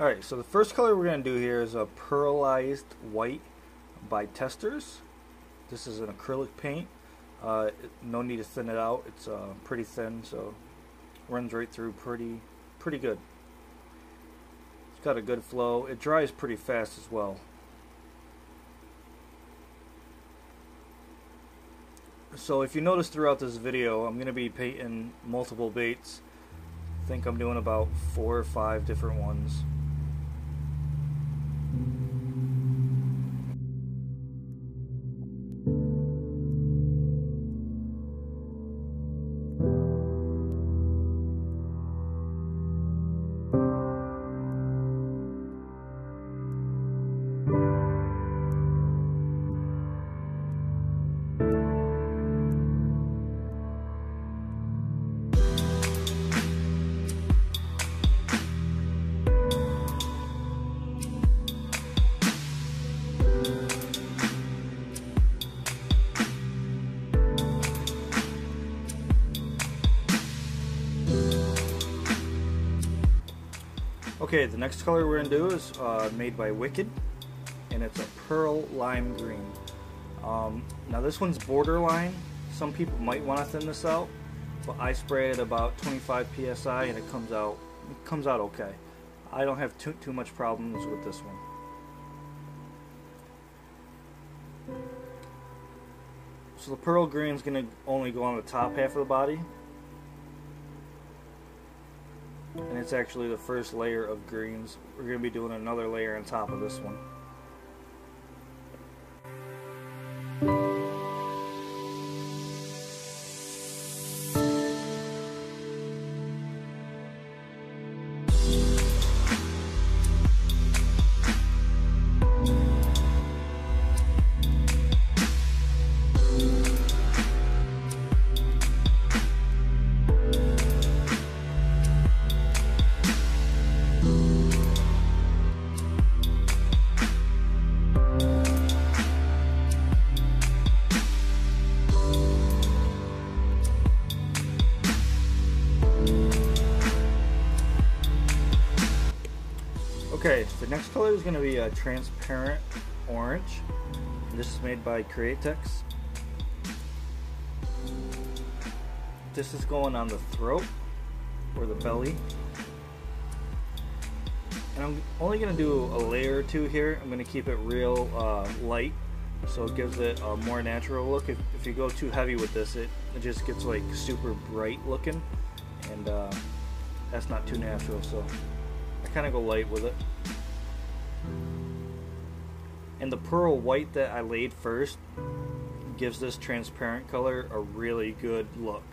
Alright, so the first color we're going to do here is a pearlized white by Testors. This is an acrylic paint. Uh, no need to thin it out. It's uh, pretty thin, so runs right through pretty, pretty good. It's got a good flow. It dries pretty fast as well. So if you notice throughout this video, I'm going to be painting multiple baits. I think I'm doing about four or five different ones. Okay, the next color we're going to do is uh, made by Wicked, and it's a pearl lime green. Um, now this one's borderline. Some people might want to thin this out, but I spray it about 25 psi and it comes out it comes out okay. I don't have too too much problems with this one. So the pearl green is going to only go on the top half of the body, and it's actually the first layer of greens. We're going to be doing another layer on top of this one. Is going to be a transparent orange. This is made by Createx. This is going on the throat or the belly. And I'm only going to do a layer or two here. I'm going to keep it real uh, light so it gives it a more natural look. If, if you go too heavy with this, it, it just gets like super bright looking and uh, that's not too natural. So I kind of go light with it. And the pearl white that I laid first gives this transparent color a really good look.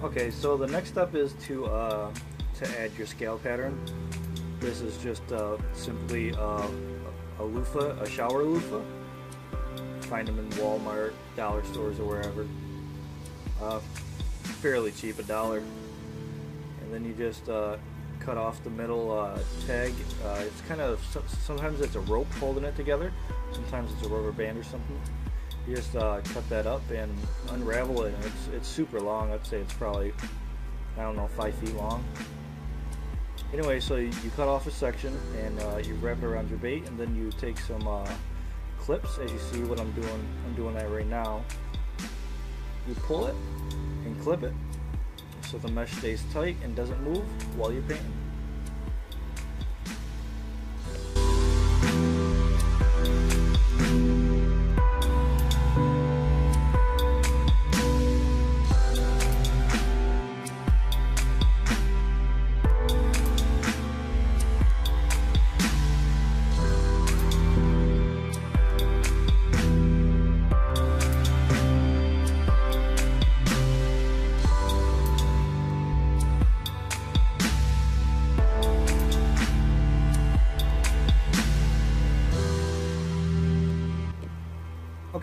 Okay, so the next step is to uh, to add your scale pattern. This is just uh, simply uh, a loofah, a shower loofah. Find them in Walmart, dollar stores, or wherever. Uh, fairly cheap, a dollar. And then you just uh, cut off the middle uh, tag. it's kind of sometimes it's a rope holding it together. Sometimes it's a rubber band or something you just uh, cut that up and unravel it. And it's it's super long. I'd say it's probably I don't know five feet long. Anyway, so you, you cut off a section and uh, you wrap it around your bait, and then you take some uh, clips. As you see, what I'm doing, I'm doing that right now. You pull it and clip it so the mesh stays tight and doesn't move while you're painting.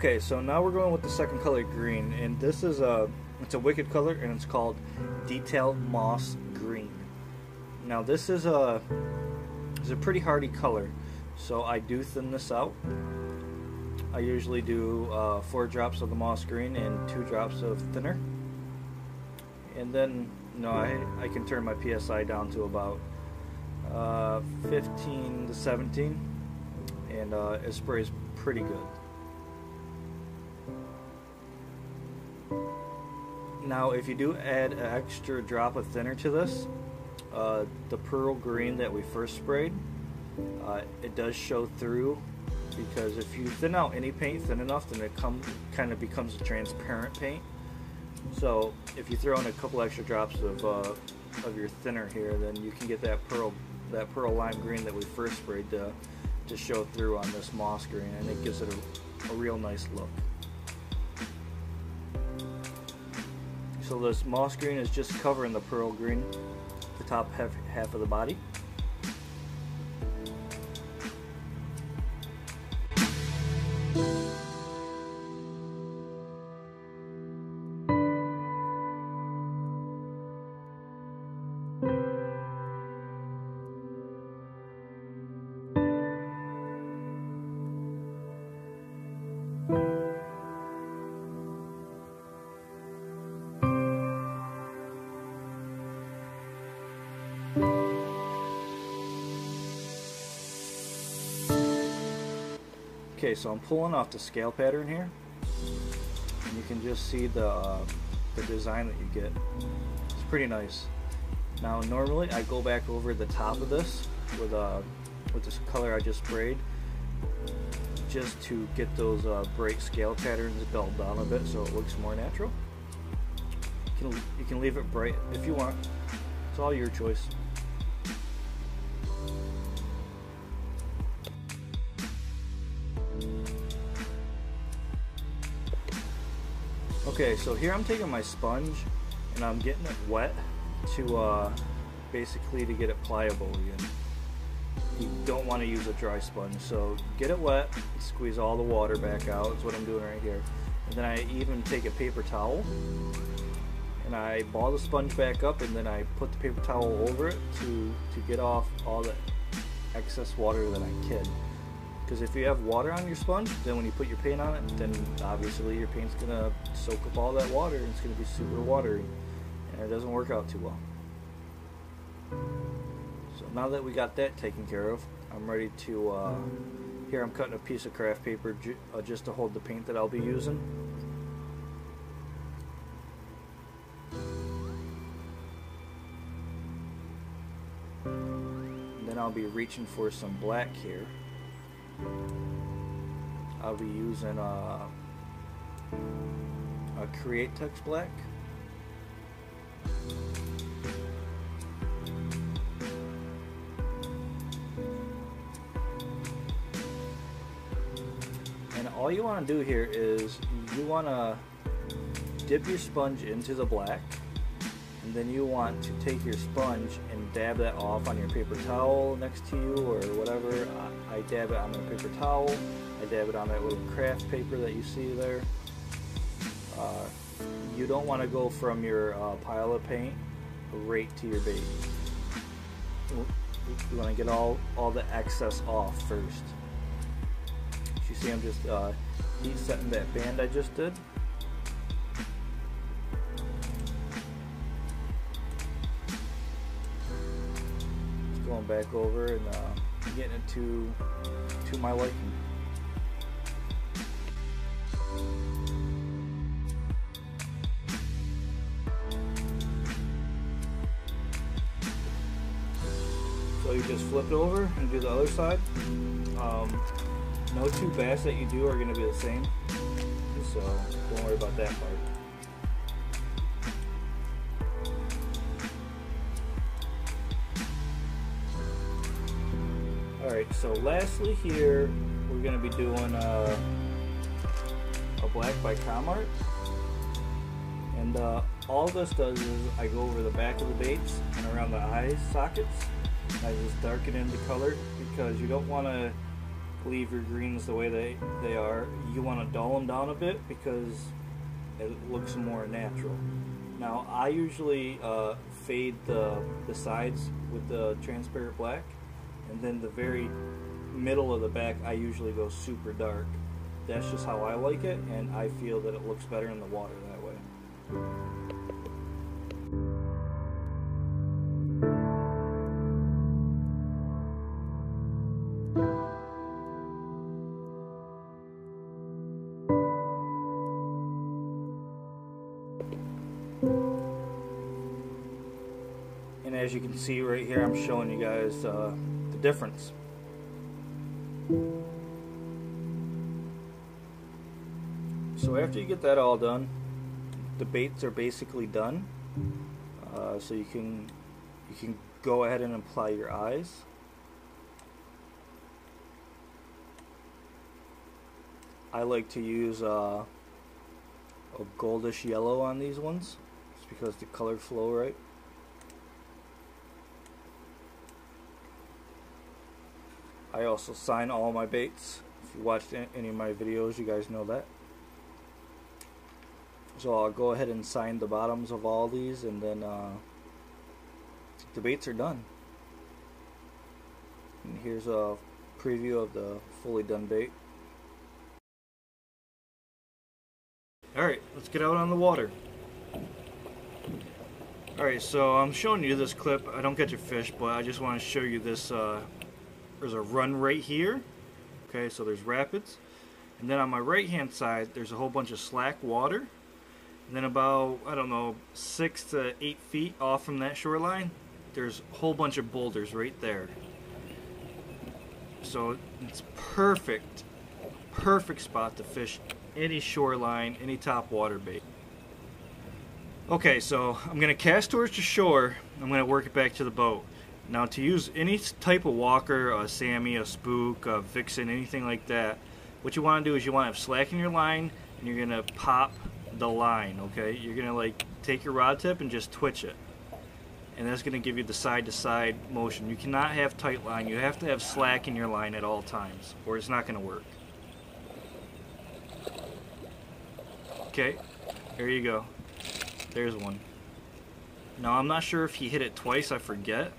Okay, so now we're going with the second color, green, and this is a it's a wicked color, and it's called Detailed Moss Green. Now this is a is a pretty hardy color, so I do thin this out. I usually do uh, four drops of the moss green and two drops of thinner, and then you know I I can turn my psi down to about uh, 15 to 17, and uh, it sprays pretty good. Now, if you do add an extra drop of thinner to this, uh, the pearl green that we first sprayed, uh, it does show through because if you thin out any paint thin enough, then it come kind of becomes a transparent paint. So if you throw in a couple extra drops of uh, of your thinner here, then you can get that pearl that pearl lime green that we first sprayed to, to show through on this moss green, and it gives it a, a real nice look. So this moss green is just covering the pearl green, the top half, half of the body. Okay, so I'm pulling off the scale pattern here, and you can just see the uh, the design that you get. It's pretty nice. Now, normally I go back over the top of this with uh, with this color I just sprayed, just to get those uh, bright scale patterns dulled down a bit so it looks more natural. You can, you can leave it bright if you want. It's all your choice. Okay, so here I'm taking my sponge and I'm getting it wet to uh, basically to get it pliable again. You don't want to use a dry sponge, so get it wet, squeeze all the water back out, is what I'm doing right here. And then I even take a paper towel and I ball the sponge back up and then I put the paper towel over it to, to get off all the excess water that I can. Because if you have water on your sponge, then when you put your paint on it, then obviously your paint's going to soak up all that water and it's going to be super watery. And it doesn't work out too well. So now that we got that taken care of, I'm ready to, uh, here I'm cutting a piece of craft paper ju uh, just to hold the paint that I'll be using. Then I'll be reaching for some black here. I'll be using uh, a, a Createx Black. And all you want to do here is you want to dip your sponge into the black and then you want to take your sponge and dab that off on your paper towel next to you or whatever. I, dab it on the paper towel, I dab it on that little craft paper that you see there. Uh, you don't want to go from your uh, pile of paint right to your bait. You want to get all, all the excess off first. You see I'm just uh, setting that band I just did. Back over and uh, getting it to to my liking. So you just flip it over and do the other side. Um, no two bass that you do are going to be the same, so don't worry about that part. Alright, so lastly here, we're going to be doing uh, a black by Comart. And uh, all this does is I go over the back of the baits and around the eye sockets. I just darken in the color because you don't want to leave your greens the way they, they are. You want to dull them down a bit because it looks more natural. Now I usually uh, fade the, the sides with the transparent black and then the very middle of the back I usually go super dark. That's just how I like it and I feel that it looks better in the water that way. And as you can see right here, I'm showing you guys uh, the difference. So after you get that all done, the baits are basically done. Uh, so you can you can go ahead and apply your eyes. I like to use uh, a goldish yellow on these ones, just because the color flow right. I also sign all my baits. If you watched any of my videos, you guys know that. So I'll go ahead and sign the bottoms of all these and then uh, the baits are done. And here's a preview of the fully done bait. Alright, let's get out on the water. Alright, so I'm showing you this clip. I don't catch a fish, but I just want to show you this uh, there's a run right here. Okay, so there's rapids. And then on my right hand side, there's a whole bunch of slack water. And then about, I don't know, six to eight feet off from that shoreline, there's a whole bunch of boulders right there. So it's perfect, perfect spot to fish any shoreline, any top water bait. Okay, so I'm going to cast towards the shore. I'm going to work it back to the boat. Now to use any type of walker, a Sammy, a spook, a vixen, anything like that, what you want to do is you want to have slack in your line and you're going to pop the line, okay? You're going to like take your rod tip and just twitch it. And that's going to give you the side to side motion. You cannot have tight line. You have to have slack in your line at all times or it's not going to work. Okay, there you go. There's one. Now I'm not sure if he hit it twice, I forget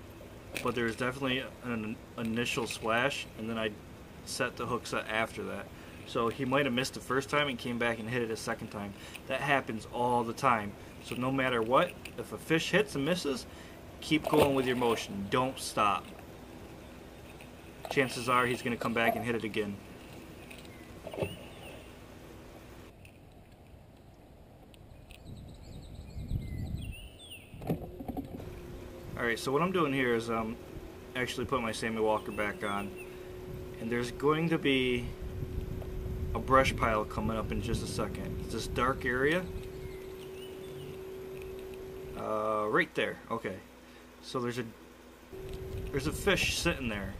but there's definitely an initial splash, and then I set the hook set after that. So he might have missed the first time and came back and hit it a second time. That happens all the time. So no matter what, if a fish hits and misses, keep going with your motion. Don't stop. Chances are he's going to come back and hit it again. Alright, so what I'm doing here is I'm um, actually putting my Sammy Walker back on. And there's going to be a brush pile coming up in just a second. It's this dark area. Uh, right there. Okay. So there's a there's a fish sitting there.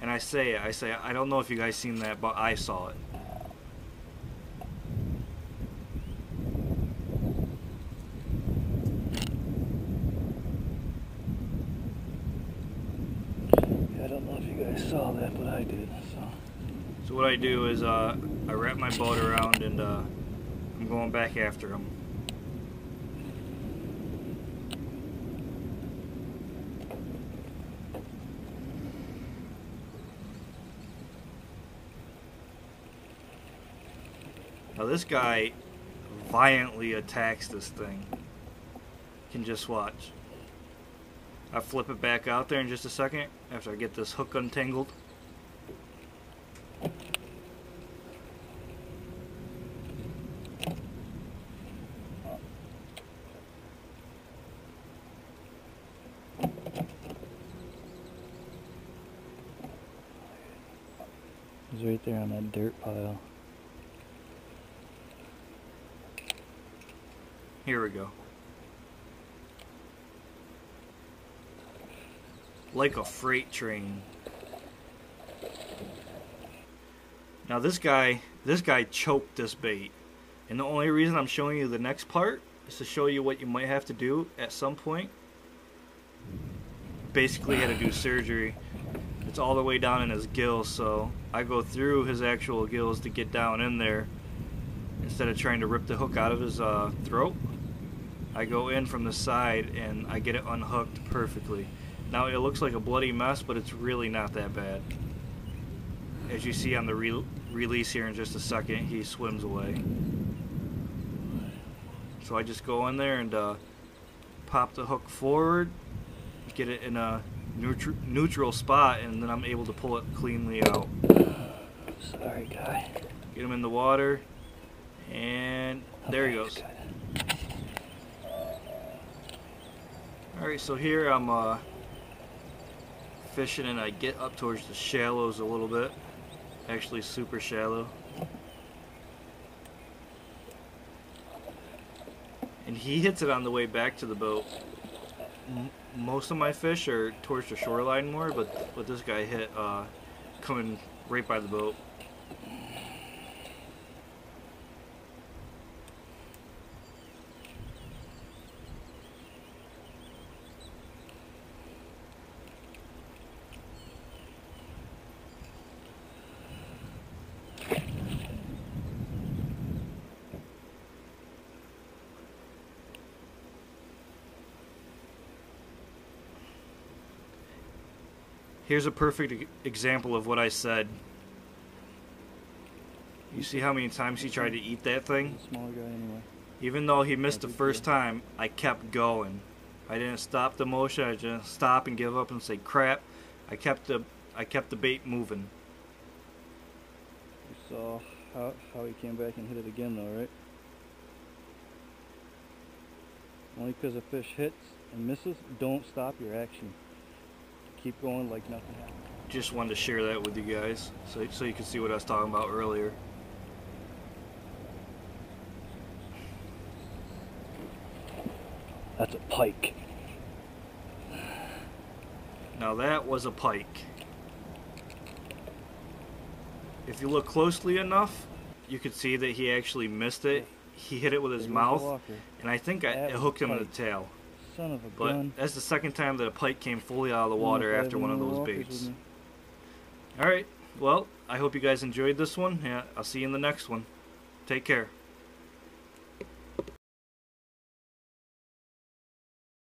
And I say I say I don't know if you guys seen that, but I saw it. Saw that, but I did. So, so what I do is uh, I wrap my boat around and uh, I'm going back after him. Now this guy violently attacks this thing. You can just watch. I'll flip it back out there in just a second after I get this hook untangled. He's right there on that dirt pile. Here we go. Like a freight train. Now this guy, this guy choked this bait. And the only reason I'm showing you the next part is to show you what you might have to do at some point. Basically had to do surgery. It's all the way down in his gills, so I go through his actual gills to get down in there instead of trying to rip the hook out of his uh, throat. I go in from the side and I get it unhooked perfectly. Now it looks like a bloody mess, but it's really not that bad. As you see on the re release here in just a second, he swims away. So I just go in there and uh, pop the hook forward, get it in a neutral, neutral spot, and then I'm able to pull it cleanly out. Sorry, guy. Get him in the water, and there he goes. Alright, so here I'm uh, fishing and I get up towards the shallows a little bit. Actually, super shallow. And he hits it on the way back to the boat. M- most of my fish are towards the shoreline more, but, but this guy hit uh, coming right by the boat. Here's a perfect example of what I said. You see how many times he tried to eat that thing? Smaller guy anyway. Even though he missed the first time, I kept going. I didn't stop the motion. I didn't stop and give up and say crap. I kept the I kept the bait moving. You saw how, how he came back and hit it again, though, right? Only because a fish hits and misses, don't stop your action. Keep going like nothing happened. Just wanted to share that with you guys, so so you can see what I was talking about earlier. That's a pike. Now that was a pike. If you look closely enough, you could see that he actually missed it. He hit it with his There goes the mouth, and I think I, it hooked him in the tail. Son of a But gun. that's the second time that a pike came fully out of the I don't know water after one of those baits. All right. Well, I hope you guys enjoyed this one. Yeah, I'll see you in the next one. Take care.